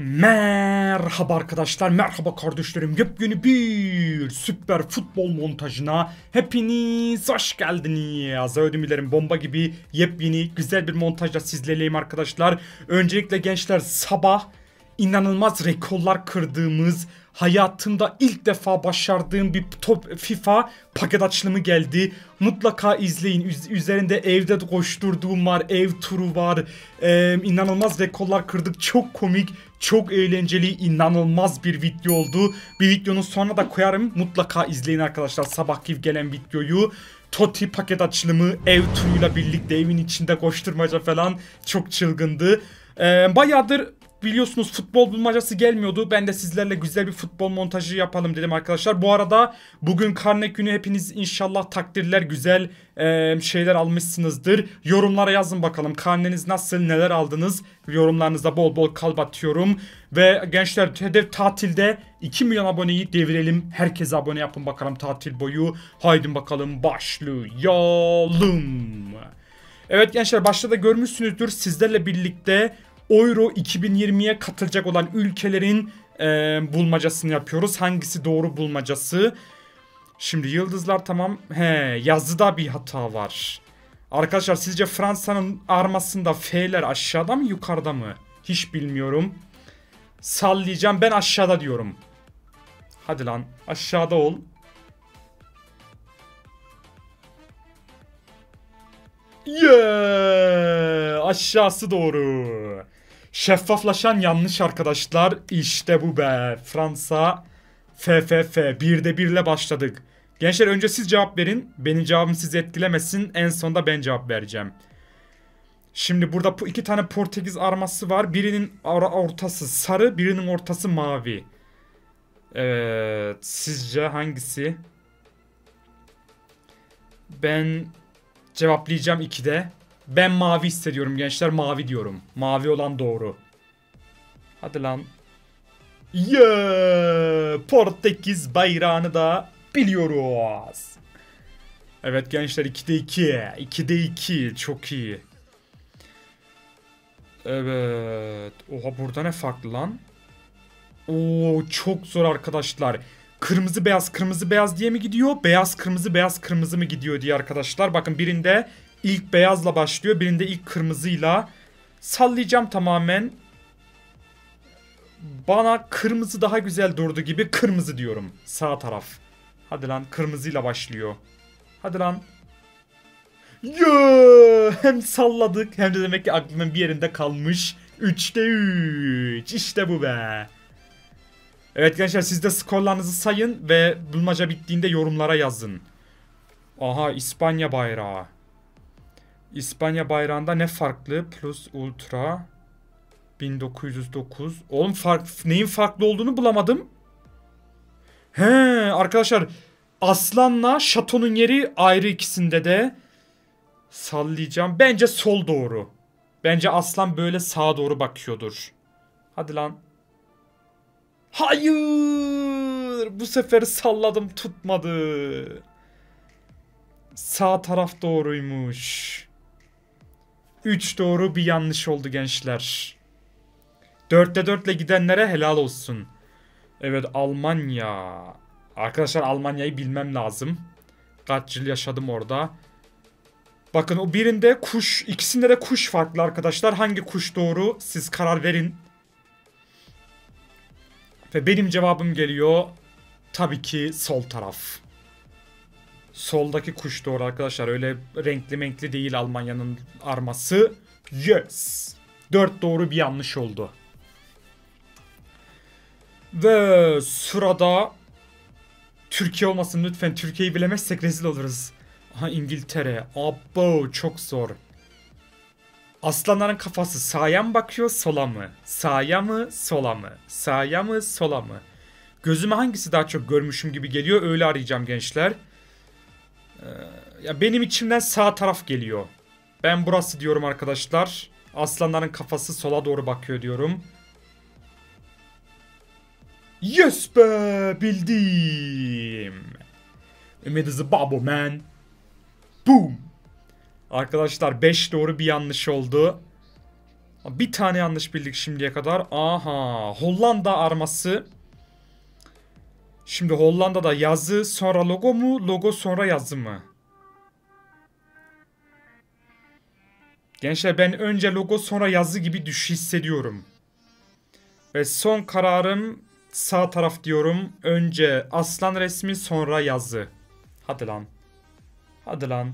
Merhaba arkadaşlar, merhaba kardeşlerim. Yepyeni bir süper futbol montajına hepiniz hoş geldiniz. Ödümlerim bomba gibi yepyeni güzel bir montajla sizlerleyim arkadaşlar. Öncelikle gençler sabah inanılmaz rekorlar kırdığımız hayatımda ilk defa başardığım bir top FIFA paket açılımı geldi. Mutlaka izleyin. Üz- üzerinde evde koşturduğum var, ev turu var. Ee, inanılmaz rekorlar kırdık. Çok komik, çok eğlenceli, inanılmaz bir video oldu. Bir videonun sonuna da koyarım. Mutlaka izleyin arkadaşlar sabahki gelen videoyu. Toti paket açılımı ev turuyla birlikte evin içinde koşturmaca falan çok çılgındı. Ee, bayağıdır biliyorsunuz futbol bulmacası gelmiyordu. Ben de sizlerle güzel bir futbol montajı yapalım dedim arkadaşlar. Bu arada bugün karne günü hepiniz inşallah takdirler güzel e, şeyler almışsınızdır. Yorumlara yazın bakalım karneniz nasıl neler aldınız. Yorumlarınıza bol bol kalp atıyorum. Ve gençler hedef tatilde 2 milyon aboneyi devirelim. Herkese abone yapın bakalım tatil boyu. Haydi bakalım başlayalım. Evet gençler başta da görmüşsünüzdür sizlerle birlikte Euro 2020'ye katılacak olan ülkelerin e, bulmacasını yapıyoruz. Hangisi doğru bulmacası? Şimdi yıldızlar tamam. He yazıda bir hata var. Arkadaşlar sizce Fransa'nın armasında F'ler aşağıda mı yukarıda mı? Hiç bilmiyorum. Sallayacağım ben aşağıda diyorum. Hadi lan aşağıda ol. Yeah! Aşağısı doğru. Şeffaflaşan yanlış arkadaşlar. İşte bu be. Fransa FFF. Birde birle başladık. Gençler önce siz cevap verin. Benim cevabım sizi etkilemesin. En sonda ben cevap vereceğim. Şimdi burada bu iki tane Portekiz arması var. Birinin ara- ortası sarı, birinin ortası mavi. Evet, sizce hangisi? Ben cevaplayacağım ikide. Ben mavi hissediyorum gençler, mavi diyorum. Mavi olan doğru. Hadi lan. Yeah! Portekiz bayrağını da biliyoruz. Evet gençler 2'de 2. 2'de 2. Çok iyi. Evet. Oha burada ne farklı lan? Oo çok zor arkadaşlar. Kırmızı beyaz kırmızı beyaz diye mi gidiyor? Beyaz kırmızı beyaz kırmızı mı gidiyor diye arkadaşlar. Bakın birinde ilk beyazla başlıyor. Birinde ilk kırmızıyla. Sallayacağım tamamen. Bana kırmızı daha güzel durdu gibi kırmızı diyorum. Sağ taraf. Hadi lan kırmızıyla başlıyor. Hadi lan. Yo, hem salladık hem de demek ki aklımın bir yerinde kalmış. 3'te 3. İşte bu be. Evet gençler siz de skorlarınızı sayın ve bulmaca bittiğinde yorumlara yazın. Aha İspanya bayrağı. İspanya bayrağında ne farklı? Plus Ultra 1909. Oğlum fark, neyin farklı olduğunu bulamadım. He arkadaşlar Aslan'la Şato'nun yeri ayrı ikisinde de. Sallayacağım. Bence sol doğru. Bence Aslan böyle sağa doğru bakıyordur. Hadi lan. Hayır. Bu sefer salladım tutmadı. Sağ taraf doğruymuş. 3 doğru bir yanlış oldu gençler. 4'te 4 ile gidenlere helal olsun. Evet Almanya. Arkadaşlar Almanya'yı bilmem lazım. Kaç yıl yaşadım orada. Bakın o birinde kuş, ikisinde de kuş farklı arkadaşlar. Hangi kuş doğru siz karar verin. Ve benim cevabım geliyor. Tabii ki sol taraf. Soldaki kuş doğru arkadaşlar. Öyle renkli menkli değil Almanya'nın arması. Yes. 4 doğru bir yanlış oldu. Ve sırada Türkiye olmasın lütfen. Türkiye'yi bilemezsek rezil oluruz. Aha İngiltere. Abo çok zor. Aslanların kafası sağa mı bakıyor sola mı? Sağa mı sola mı? Sağa mı sola mı? Gözüme hangisi daha çok görmüşüm gibi geliyor öyle arayacağım gençler. Ee, ya benim içimden sağ taraf geliyor. Ben burası diyorum arkadaşlar. Aslanların kafası sola doğru bakıyor diyorum. Yes be bildim. Ümit is a man. Boom. Arkadaşlar 5 doğru bir yanlış oldu. Bir tane yanlış bildik şimdiye kadar. Aha. Hollanda arması. Şimdi Hollanda'da yazı sonra logo mu? Logo sonra yazı mı? Gençler ben önce logo sonra yazı gibi düş hissediyorum. Ve son kararım sağ taraf diyorum. Önce aslan resmi sonra yazı. Hadi lan. Hadi lan.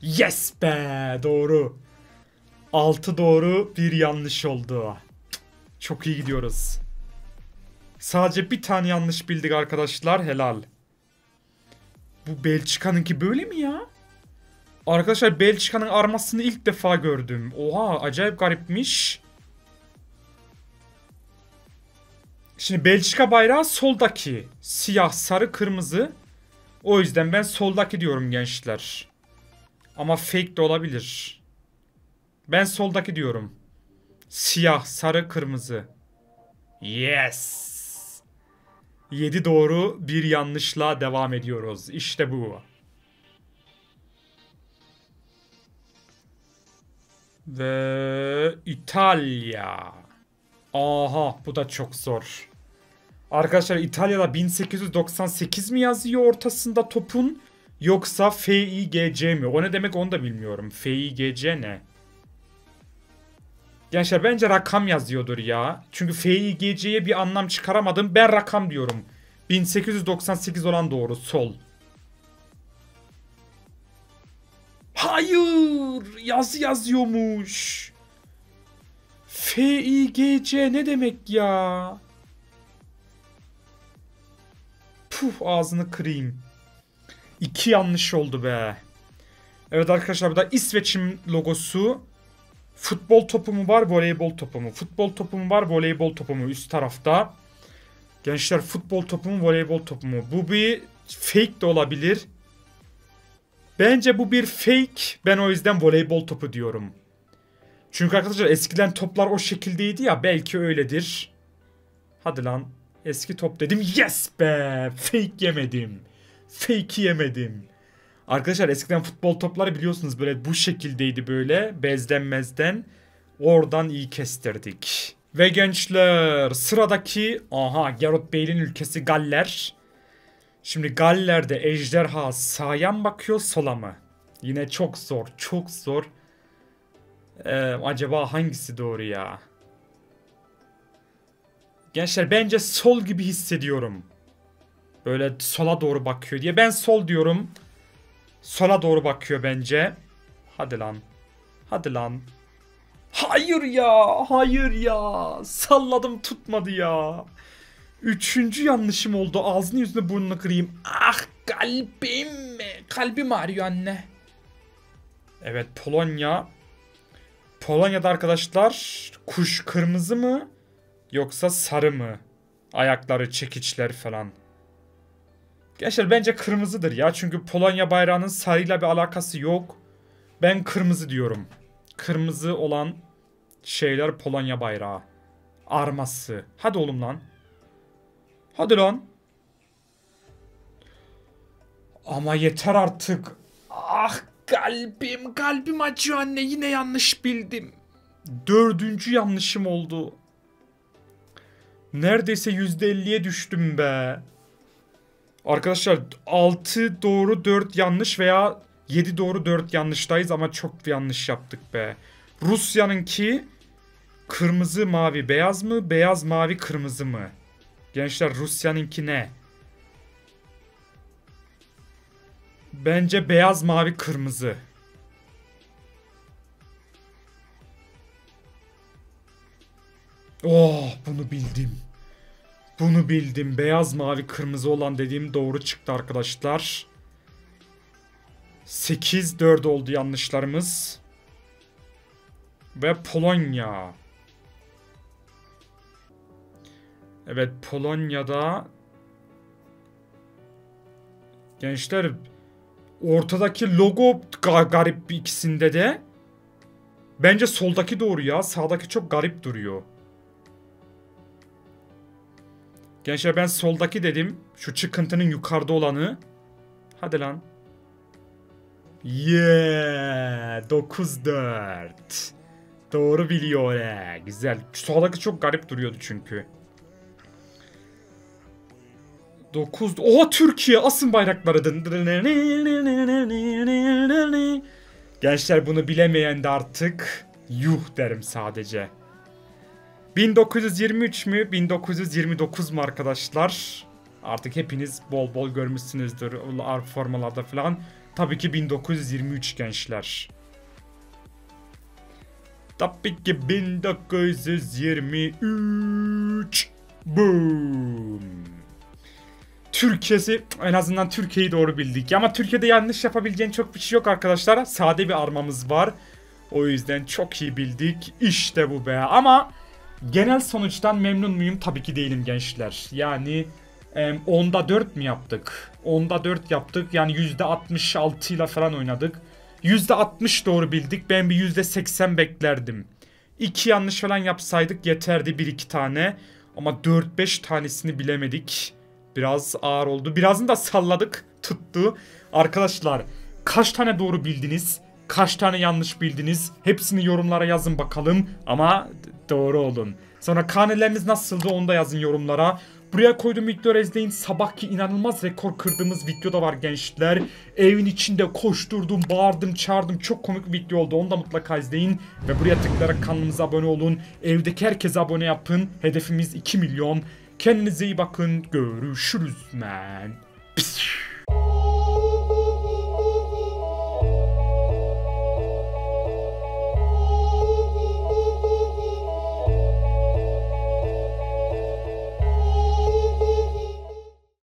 Yes be doğru. 6 doğru bir yanlış oldu. Çok iyi gidiyoruz. Sadece bir tane yanlış bildik arkadaşlar helal. Bu Belçika'nınki böyle mi ya? Arkadaşlar Belçika'nın armasını ilk defa gördüm. Oha acayip garipmiş. Şimdi Belçika bayrağı soldaki. Siyah, sarı, kırmızı. O yüzden ben soldaki diyorum gençler. Ama fake de olabilir. Ben soldaki diyorum. Siyah, sarı, kırmızı. Yes. 7 doğru, bir yanlışla devam ediyoruz. İşte bu. Ve İtalya. Aha bu da çok zor. Arkadaşlar İtalya'da 1898 mi yazıyor ortasında topun yoksa FIGC mi? O ne demek onu da bilmiyorum. FIGC ne? Gençler bence rakam yazıyordur ya. Çünkü FIGC'ye bir anlam çıkaramadım. Ben rakam diyorum. 1898 olan doğru. Sol. Hayır. Yazı yazıyormuş. FIGC ne demek ya? Puh ağzını kırayım. İki yanlış oldu be. Evet arkadaşlar burada İsveç'in logosu. Futbol topu mu var, voleybol topu mu? Futbol topu mu var, voleybol topu mu? Üst tarafta. Gençler futbol topu mu, voleybol topu mu? Bu bir fake de olabilir. Bence bu bir fake. Ben o yüzden voleybol topu diyorum. Çünkü arkadaşlar eskiden toplar o şekildeydi ya belki öyledir. Hadi lan. Eski top dedim. Yes be. Fake yemedim. Fake yemedim. Arkadaşlar eskiden futbol topları biliyorsunuz böyle bu şekildeydi böyle. Bezden mezden. Oradan iyi kestirdik. Ve gençler sıradaki aha Gareth Bale'in ülkesi Galler. Şimdi Galler'de ejderha sağa mı bakıyor sola mı? Yine çok zor çok zor. Ee, acaba hangisi doğru ya? Gençler bence sol gibi hissediyorum. Böyle sola doğru bakıyor diye. Ben sol diyorum. Sola doğru bakıyor bence. Hadi lan. Hadi lan. Hayır ya. Hayır ya. Salladım tutmadı ya. Üçüncü yanlışım oldu. Ağzını yüzüne burnunu kırayım. Ah kalbim. Kalbim ağrıyor anne. Evet Polonya. Polonya'da arkadaşlar kuş kırmızı mı yoksa sarı mı? Ayakları, çekiçler falan. Gençler bence kırmızıdır ya. Çünkü Polonya bayrağının sarıyla bir alakası yok. Ben kırmızı diyorum. Kırmızı olan şeyler Polonya bayrağı. Arması. Hadi oğlum lan. Hadi lan. Ama yeter artık. Ah kalbim kalbim acıyor anne yine yanlış bildim. Dördüncü yanlışım oldu. Neredeyse yüzde elliye düştüm be. Arkadaşlar 6 doğru 4 yanlış veya 7 doğru 4 yanlıştayız ama çok yanlış yaptık be. Rusya'nınki kırmızı mavi beyaz mı? Beyaz mavi kırmızı mı? Gençler Rusya'nınki ne? Bence beyaz mavi kırmızı. Oh bunu bildim. Bunu bildim. Beyaz, mavi, kırmızı olan dediğim doğru çıktı arkadaşlar. 8 4 oldu yanlışlarımız. Ve Polonya. Evet Polonya'da Gençler ortadaki logo garip bir ikisinde de. Bence soldaki doğru ya. Sağdaki çok garip duruyor. Gençler ben soldaki dedim. Şu çıkıntının yukarıda olanı. Hadi lan. Yeah 9-4. Doğru biliyor he. Güzel. Soldaki çok garip duruyordu çünkü. 9 Oha Türkiye asın bayrakları. Gençler bunu bilemeyen de artık yuh derim sadece. 1923 mü 1929 mu arkadaşlar? Artık hepiniz bol bol görmüşsünüzdür formalarda falan. Tabii ki 1923 gençler. Tabii ki 1923. Boom. Türkiye'si en azından Türkiye'yi doğru bildik. Ama Türkiye'de yanlış yapabileceğin çok bir şey yok arkadaşlar. Sade bir armamız var. O yüzden çok iyi bildik. İşte bu be. Ama genel sonuçtan memnun muyum? Tabii ki değilim gençler. Yani e, 10'da 4 mi yaptık? 10'da 4 yaptık. Yani %66 ile falan oynadık. %60 doğru bildik. Ben bir %80 beklerdim. 2 yanlış falan yapsaydık yeterdi 1-2 tane. Ama 4-5 tanesini bilemedik. Biraz ağır oldu. Birazını da salladık. Tuttu. Arkadaşlar kaç tane doğru bildiniz? Kaç tane yanlış bildiniz? Hepsini yorumlara yazın bakalım. Ama doğru olun. Sonra karneleriniz nasıldı onu da yazın yorumlara. Buraya koyduğum videoları izleyin. Sabahki inanılmaz rekor kırdığımız video da var gençler. Evin içinde koşturdum, bağırdım, çağırdım. Çok komik bir video oldu. Onu da mutlaka izleyin. Ve buraya tıklayarak kanalımıza abone olun. Evdeki herkese abone yapın. Hedefimiz 2 milyon. Kendinize iyi bakın. Görüşürüz man. Pişt.